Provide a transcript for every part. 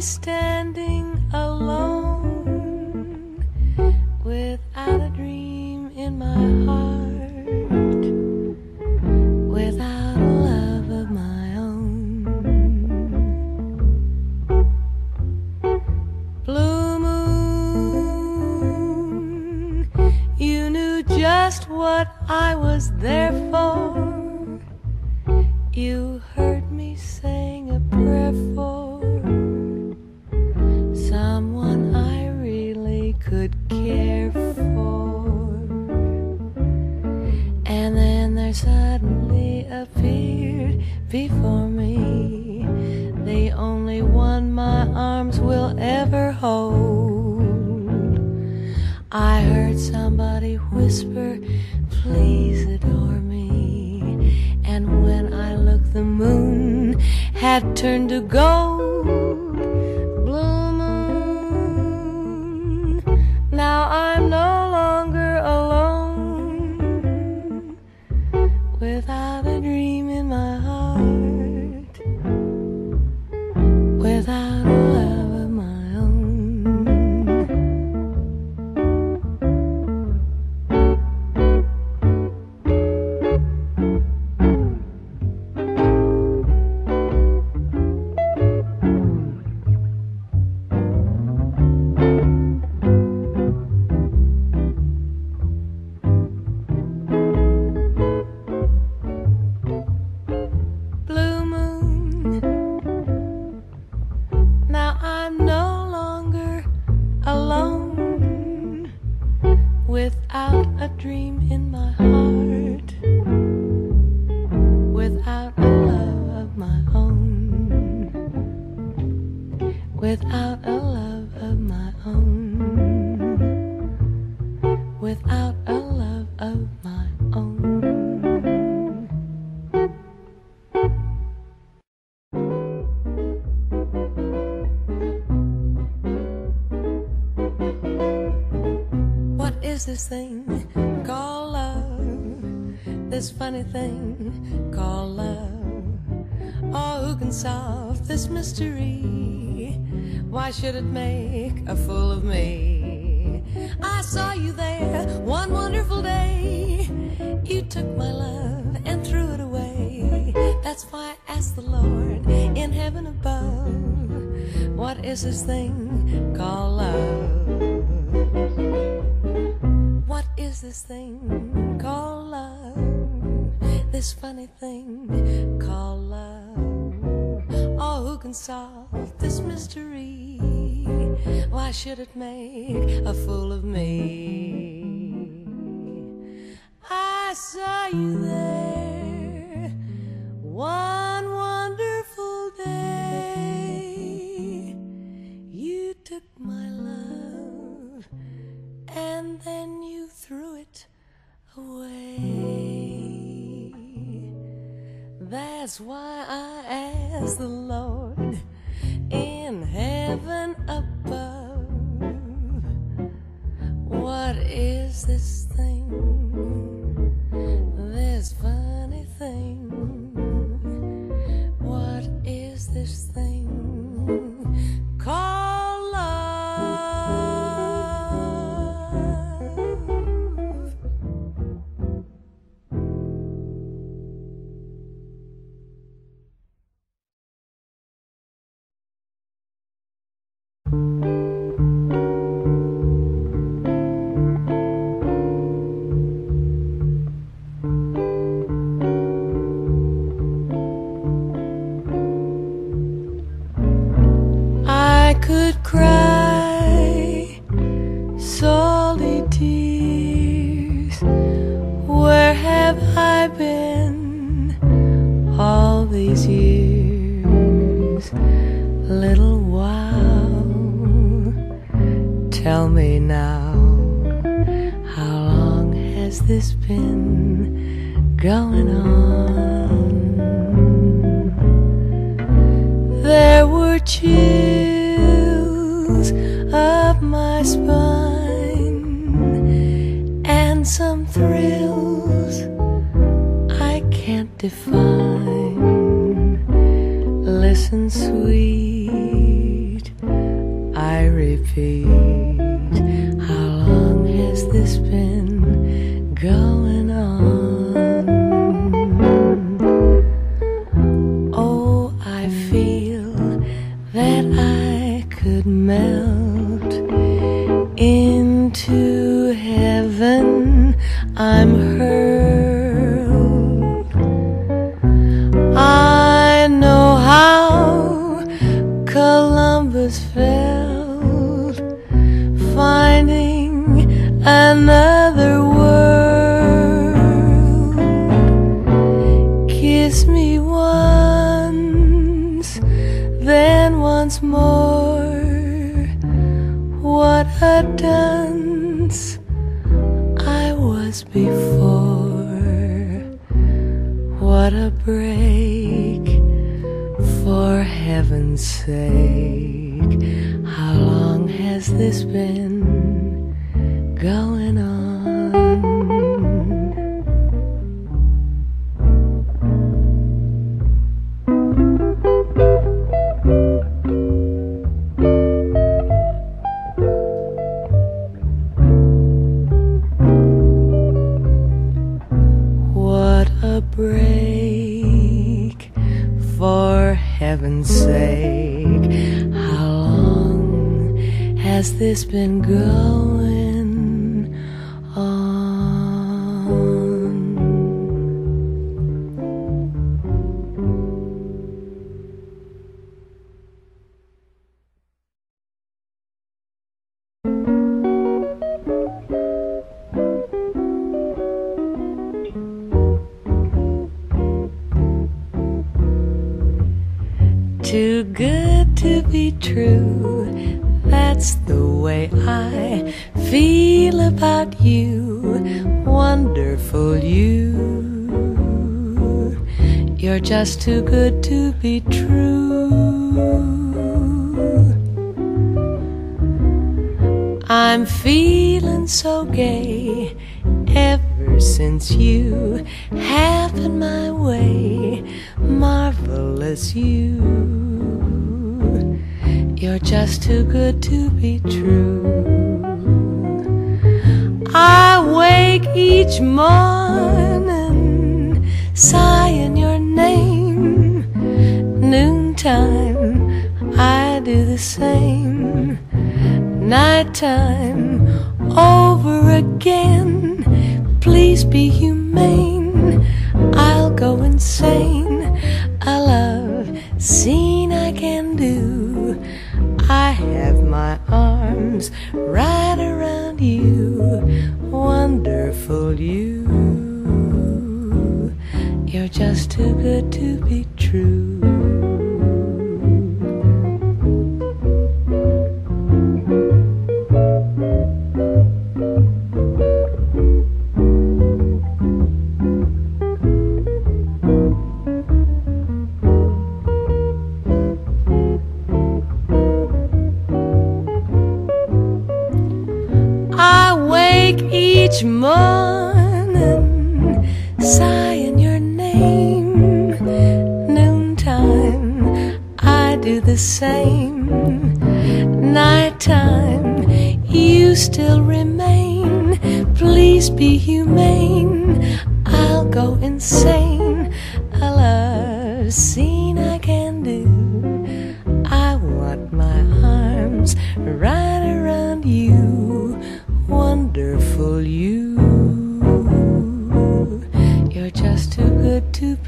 Standing alone hold. I heard somebody whisper, Please adore me. And when I looked, the moon had turned to gold. Dream in my thing called love. Oh, who can solve this mystery? Why should it make a fool of me? I saw you there one wonderful day. You took my love and threw it away. That's why I asked the Lord in heaven above, What is this thing called love? What is this thing called? This funny thing called love. Oh, who can solve this mystery? Why should it make a fool of me? I saw you there one That's why I asked the Lord in heaven above, and sweet. I repeat, how long has this been? Heaven's sake. How long has this been going been going That's the way I feel about you. Wonderful you. You're just too good to be true. I'm feeling so gay ever since you happened my way. Marvelous you. You're just too good to be true. I wake each morning sighing your name. Noontime, I do the same. Nighttime, over again. Please be humane. Right around you. Wonderful you. You're just too good to be true.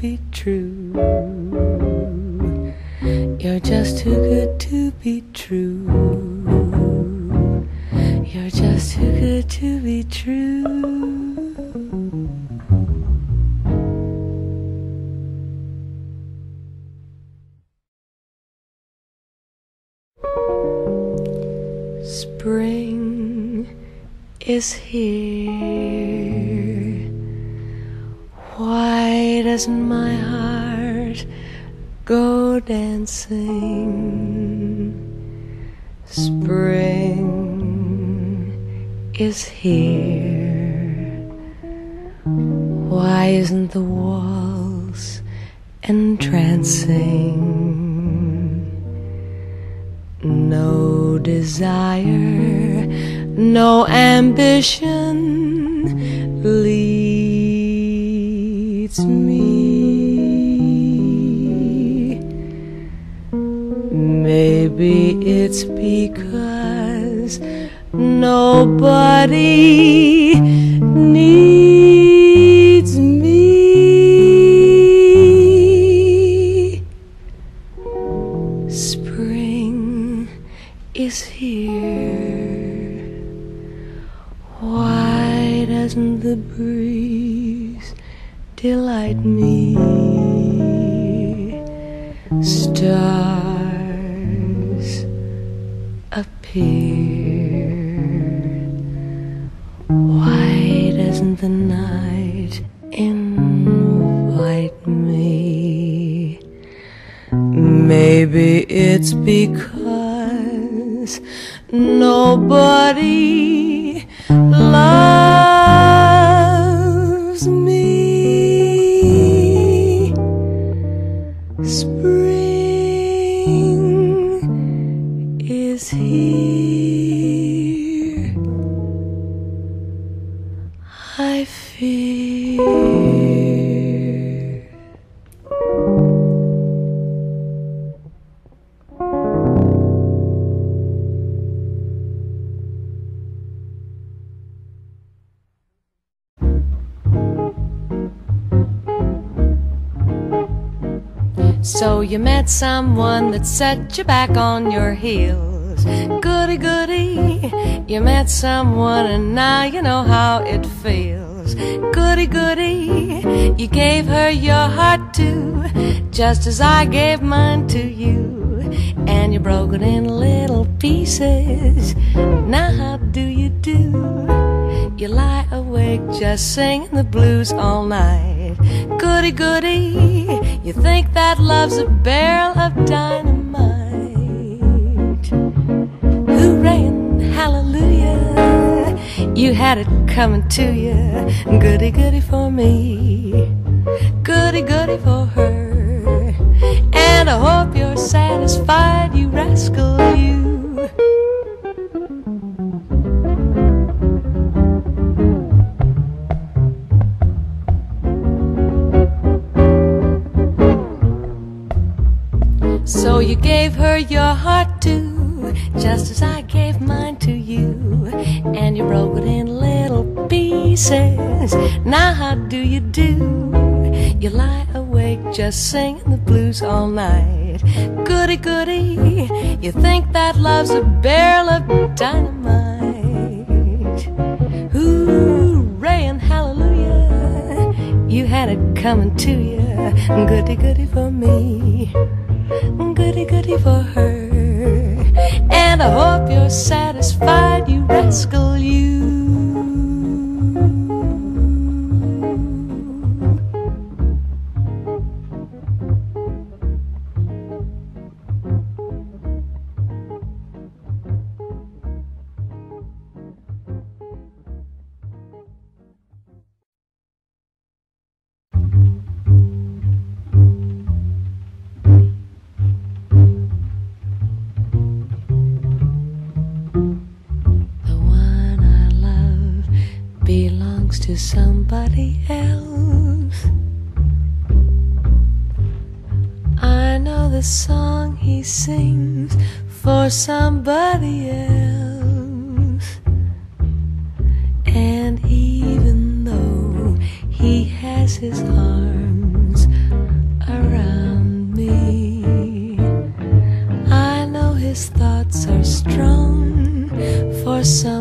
Be true. You're just too good to be true. You're just too good to be true. Spring is here. Dancing? Spring is here. Why isn't the walls entrancing? No desire, no ambition leads me. Maybe it's because nobody needs So you met someone that set you back on your heels. Goody goody, you met someone and now you know how it feels. Goody goody, you gave her your heart too, just as I gave mine to you. And you broke it in little pieces. Now how do you do? You lie awake just singing the blues all night. Goody goody, you think that love's a barrel of dynamite. Hooray and hallelujah, you had it coming to you. Goody goody for me, goody goody for her. And I hope you're satisfied, you rascal, you. You gave her your heart too, just as I gave mine to you. And you broke it in little pieces. Now how do you do? You lie awake just singing the blues all night. Goody goody, you think that love's a barrel of dynamite. Hooray and hallelujah, you had it coming to you. Goody goody for me goody goody for her. And I hope you're satisfied, you rascal, somebody else. And even though he has his arms around me, I know his thoughts are strong for somebody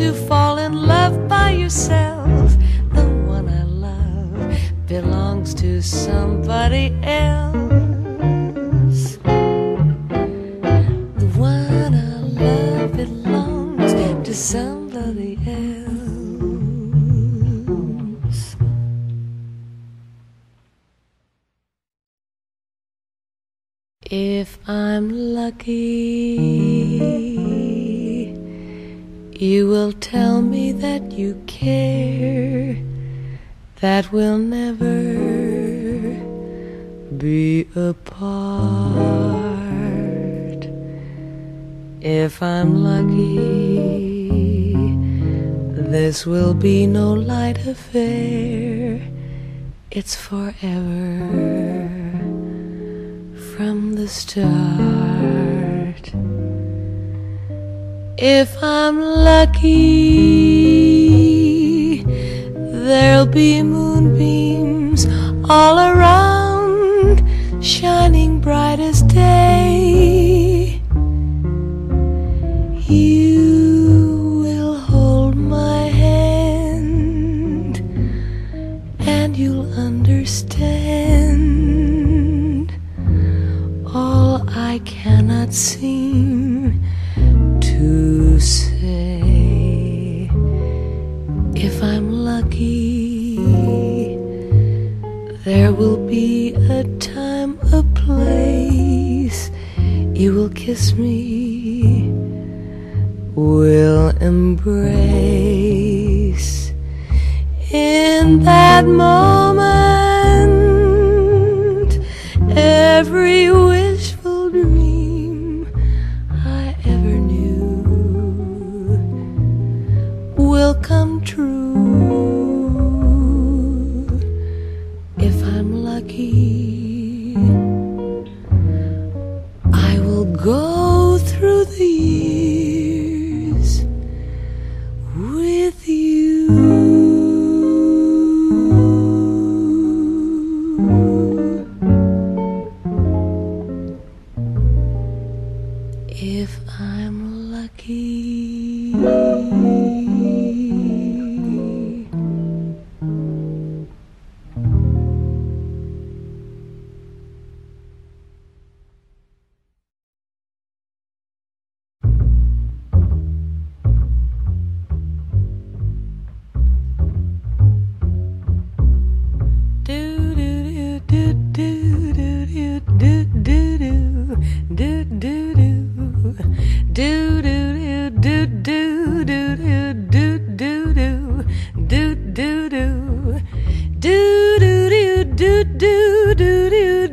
to fall in love by yourself. The one I love belongs to somebody else. The one I love belongs to somebody else. If I'm lucky. tell me that you care. That we'll never be apart. If I'm lucky, this will be no light affair. It's forever from the start. If I'm lucky, there'll be moonbeams all around. key.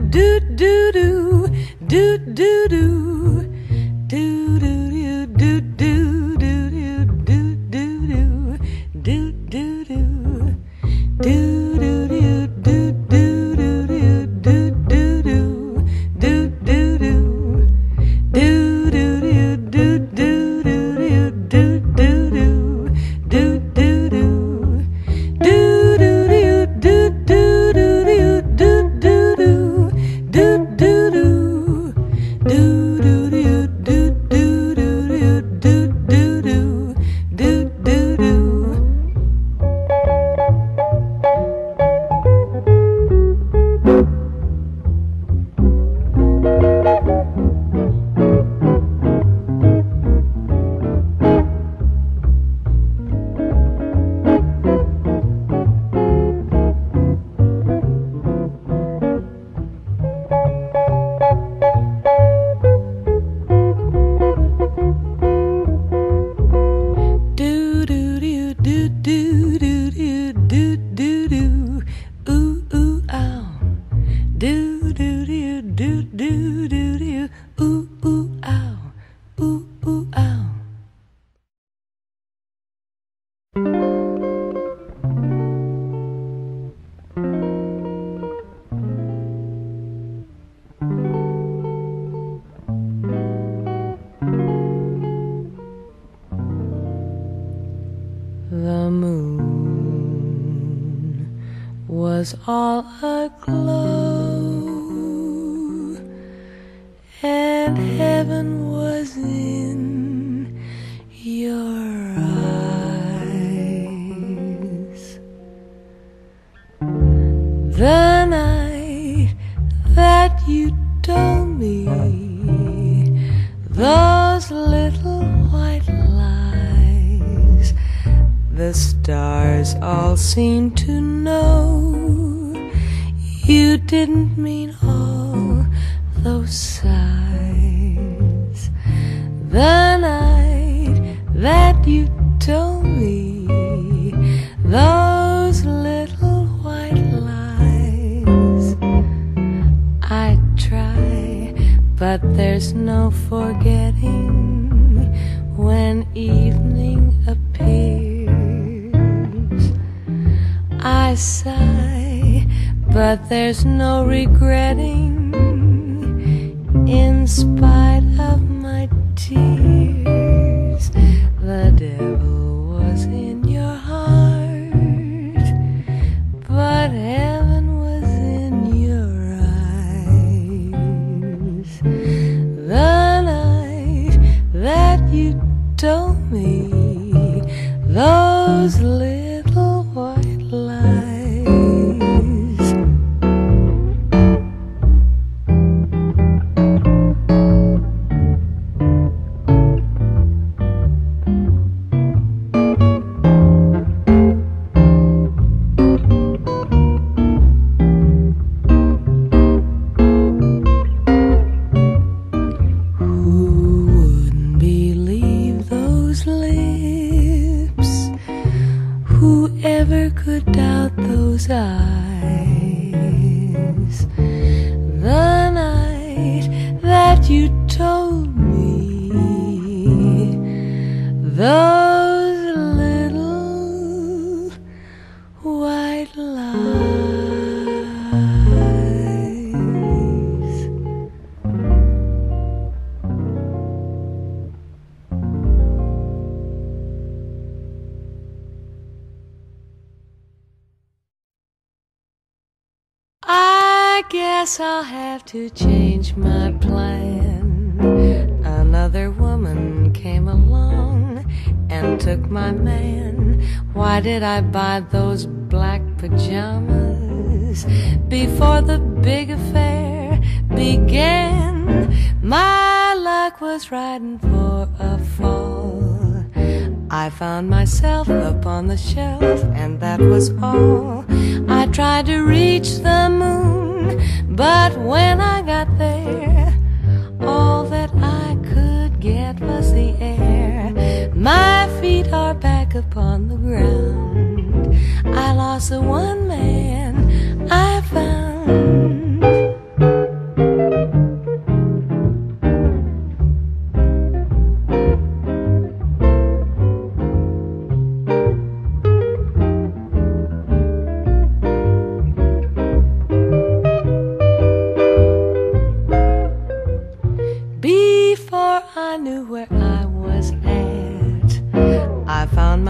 do those little white lies. The stars all seem to know you didn't mean all those sighs. The there's no regretting in spite of my tears. The devil was in your heart, but heaven was in your eyes. The night that you told me those little I guess I'll have to change my plan. Another woman came along and took my man. Why did I buy those black pajamas before the big affair began? My luck was riding for a fall. I found myself upon the shelf, and that was all. I tried to reach the moon, but when I got there, all that I could get was the air. My feet are back upon the ground. I lost the one man I found.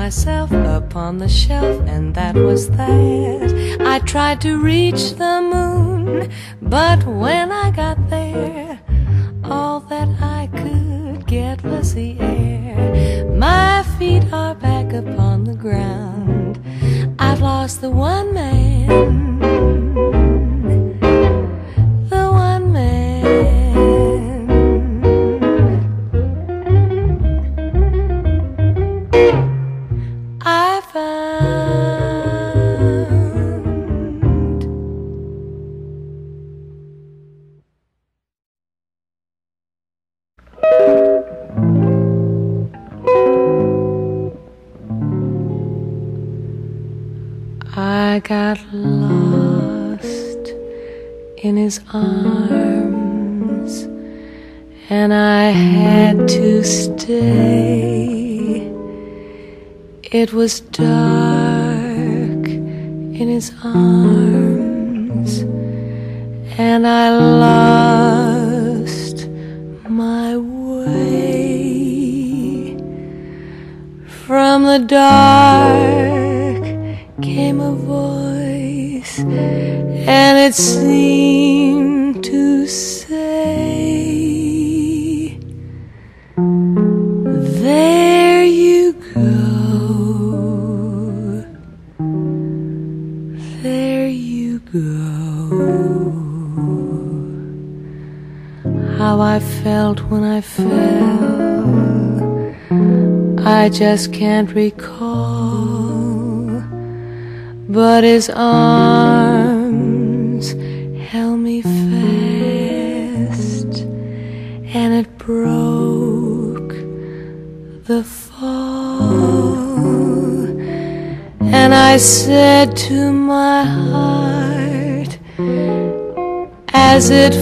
Myself upon the shelf, and that was that. I tried to reach the moon, but when I got in his arms, and I had to stay. It was dark in his arms, and I lost my way. From the dark came a voice, and it seemed to say, There you go. There you go. How I felt when I fell, I just can't recall. But his arms I said to my heart, as it